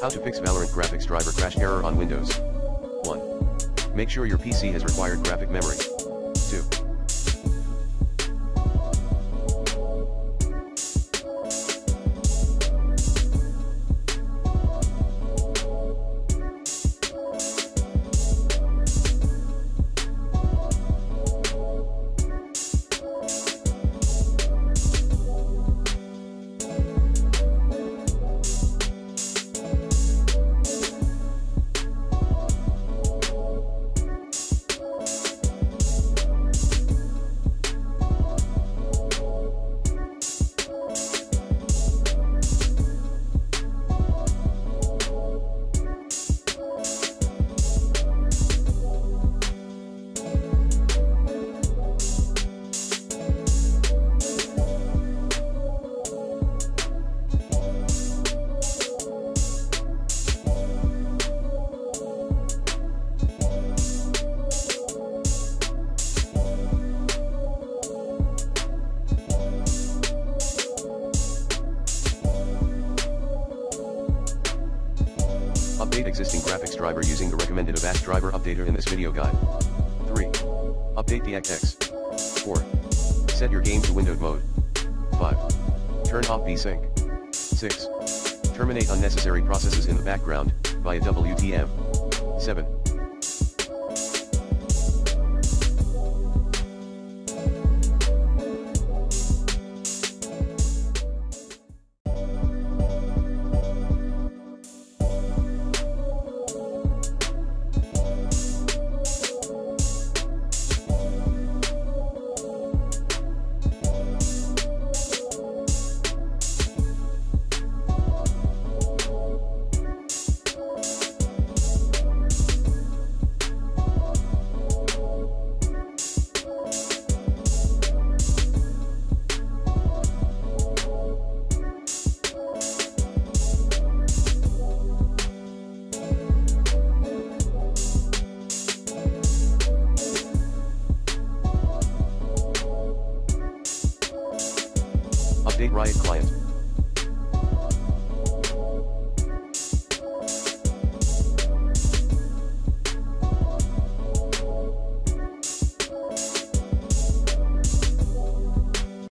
How to fix Valorant graphics driver crash error on Windows. 1. Make sure your PC has required graphic memory. 2. Update existing graphics driver using the recommended Avast driver updater in this video guide. 3. Update DirectX. 4. Set your game to windowed mode. 5. Turn off VSync. 6. Terminate unnecessary processes in the background, via WTM. 7. Update Riot Client.